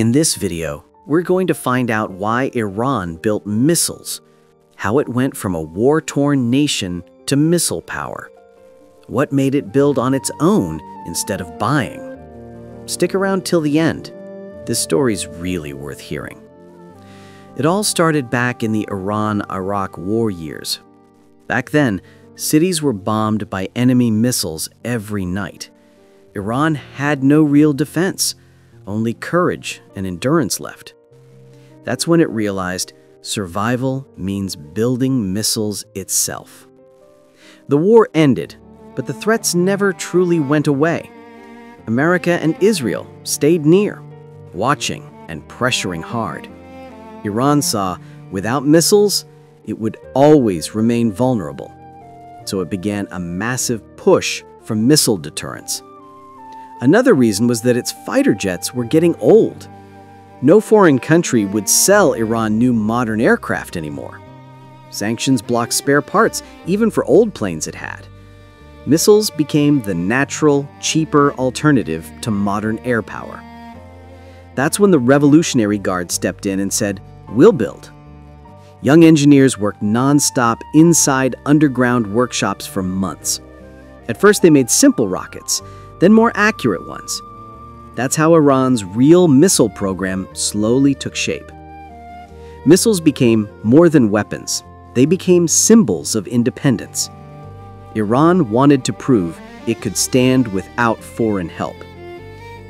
In this video, we're going to find out why Iran built missiles, how it went from a war-torn nation to missile power, what made it build on its own instead of buying. Stick around till the end. This story's really worth hearing. It all started back in the Iran-Iraq war years. Back then, cities were bombed by enemy missiles every night. Iran had no real defense, only courage and endurance left. That's when it realized survival means building missiles itself. The war ended, but the threats never truly went away. America and Israel stayed near, watching and pressuring hard. Iran saw without missiles, it would always remain vulnerable. So it began a massive push for missile deterrence. Another reason was that its fighter jets were getting old. No foreign country would sell Iran new modern aircraft anymore. Sanctions blocked spare parts, even for old planes it had. Missiles became the natural, cheaper alternative to modern air power. That's when the Revolutionary Guard stepped in and said, We'll build. Young engineers worked non-stop inside underground workshops for months. At first they made simple rockets, then more accurate ones. That's how Iran's real missile program slowly took shape. Missiles became more than weapons. They became symbols of independence. Iran wanted to prove it could stand without foreign help.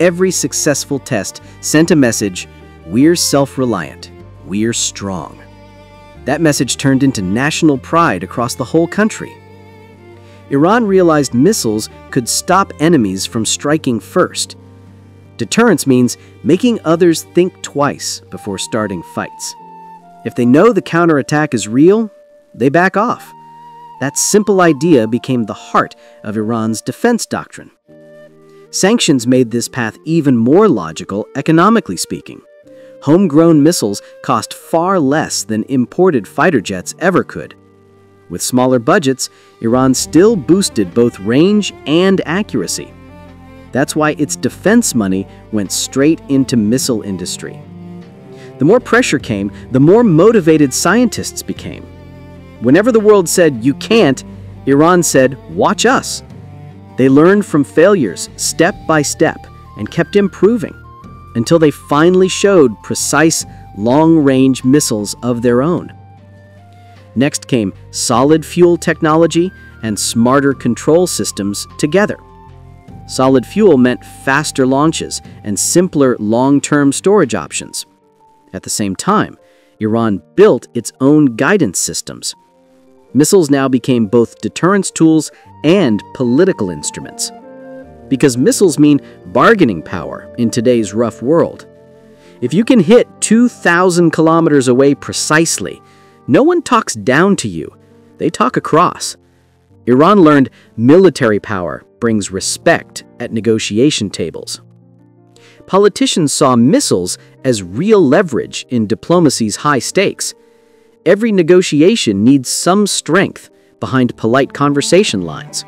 Every successful test sent a message, we're self-reliant, we're strong. That message turned into national pride across the whole country. Iran realized missiles could stop enemies from striking first. Deterrence means making others think twice before starting fights. If they know the counterattack is real, they back off. That simple idea became the heart of Iran's defense doctrine. Sanctions made this path even more logical, economically speaking. Homegrown missiles cost far less than imported fighter jets ever could. With smaller budgets, Iran still boosted both range and accuracy. That's why its defense money went straight into missile industry. The more pressure came, the more motivated scientists became. Whenever the world said, you can't, Iran said, watch us. They learned from failures step by step and kept improving until they finally showed precise, long-range missiles of their own. Next came solid fuel technology and smarter control systems together. Solid fuel meant faster launches and simpler long-term storage options. At the same time, Iran built its own guidance systems. Missiles now became both deterrence tools and political instruments. Because missiles mean bargaining power in today's rough world. If you can hit 2,000 kilometers away precisely, no one talks down to you, they talk across. Iran learned military power brings respect at negotiation tables. Politicians saw missiles as real leverage in diplomacy's high stakes. Every negotiation needs some strength behind polite conversation lines.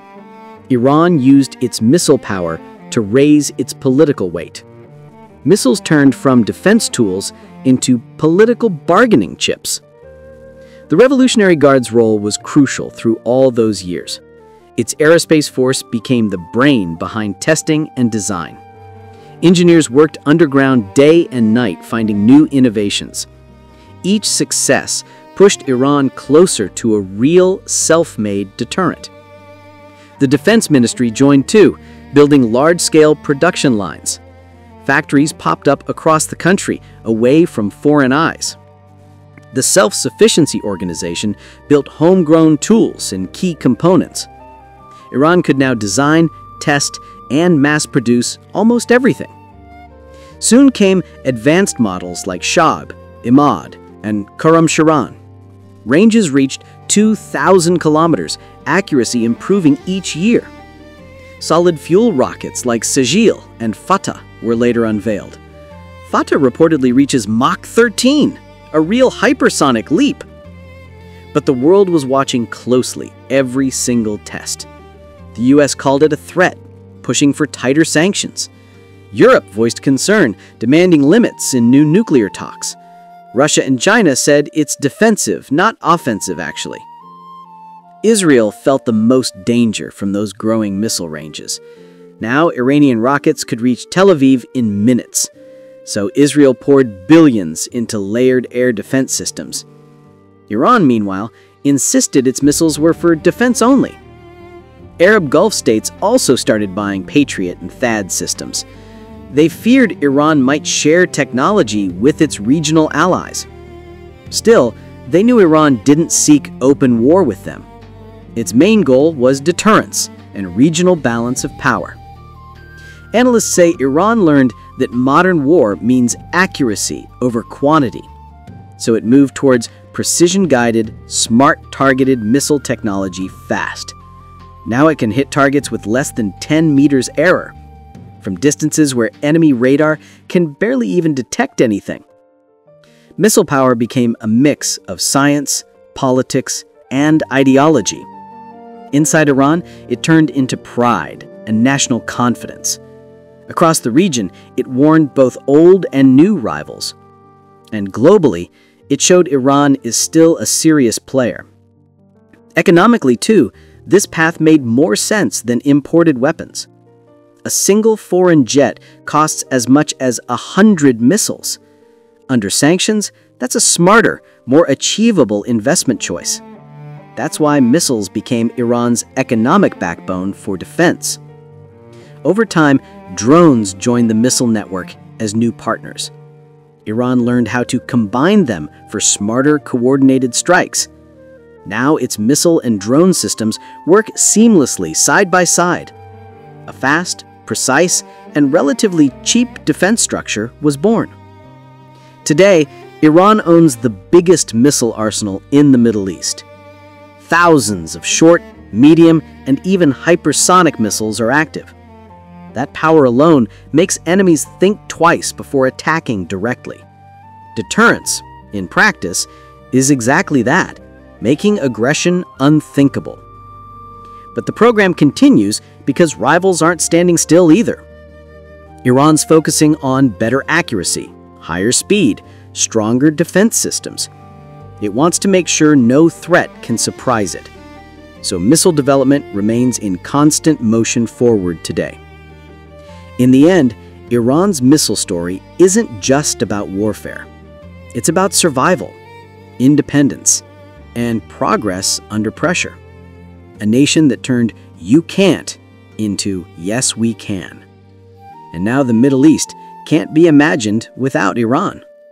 Iran used its missile power to raise its political weight. Missiles turned from defense tools into political bargaining chips. The Revolutionary Guard's role was crucial through all those years. Its aerospace force became the brain behind testing and design. Engineers worked underground day and night finding new innovations. Each success pushed Iran closer to a real self-made deterrent. The Defense Ministry joined too, building large-scale production lines. Factories popped up across the country, away from foreign eyes. The Self-Sufficiency Organization built homegrown tools and key components. Iran could now design, test, and mass-produce almost everything. Soon came advanced models like Shahab, Imad, and Khorramshahr. Ranges reached 2,000 kilometers, accuracy improving each year. Solid fuel rockets like Sejil and Fateh were later unveiled. Fateh reportedly reaches Mach 13, a real hypersonic leap. But the world was watching closely every single test. The US called it a threat, pushing for tighter sanctions. Europe voiced concern, demanding limits in new nuclear talks. Russia and China said it's defensive, not offensive, actually. Israel felt the most danger from those growing missile ranges. Now, Iranian rockets could reach Tel Aviv in minutes. So Israel poured billions into layered air defense systems. Iran, meanwhile, insisted its missiles were for defense only. Arab Gulf states also started buying Patriot and THAAD systems. They feared Iran might share technology with its regional allies. Still, they knew Iran didn't seek open war with them. Its main goal was deterrence and regional balance of power. Analysts say Iran learned that modern war means accuracy over quantity. So it moved towards precision-guided, smart-targeted missile technology fast. Now it can hit targets with less than 10 meters error, from distances where enemy radar can barely even detect anything. Missile power became a mix of science, politics, and ideology. Inside Iran, it turned into pride and national confidence. Across the region, it warned both old and new rivals. And globally, it showed Iran is still a serious player. Economically, too, this path made more sense than imported weapons. A single foreign jet costs as much as a hundred missiles. Under sanctions, that's a smarter, more achievable investment choice. That's why missiles became Iran's economic backbone for defense. Over time, drones joined the missile network as new partners. Iran learned how to combine them for smarter, coordinated strikes. Now its missile and drone systems work seamlessly side by side. A fast, precise, and relatively cheap defense structure was born. Today, Iran owns the biggest missile arsenal in the Middle East. Thousands of short, medium, and even hypersonic missiles are active. That power alone makes enemies think twice before attacking directly. Deterrence, in practice, is exactly that, making aggression unthinkable. But the program continues because rivals aren't standing still either. Iran's focusing on better accuracy, higher speed, stronger defense systems. It wants to make sure no threat can surprise it. So missile development remains in constant motion forward today. In the end, Iran's missile story isn't just about warfare. It's about survival, independence, and progress under pressure. A nation that turned you can't into yes we can. And now the Middle East can't be imagined without Iran.